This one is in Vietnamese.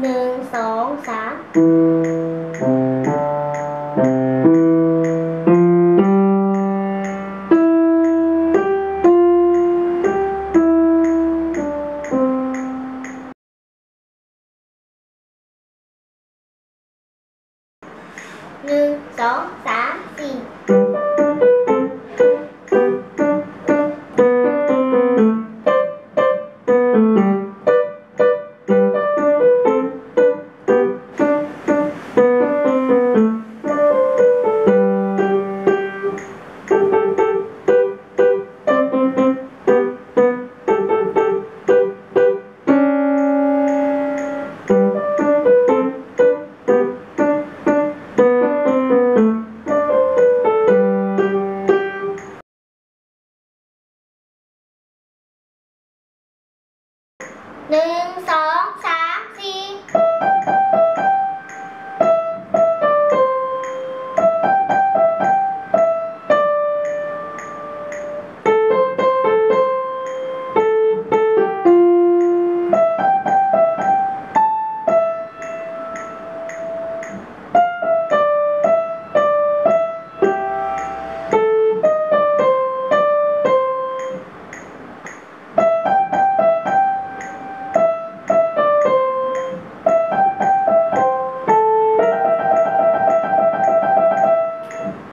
หนึ่งสองสามหนึ่งสองสาม หนึ่งสองสา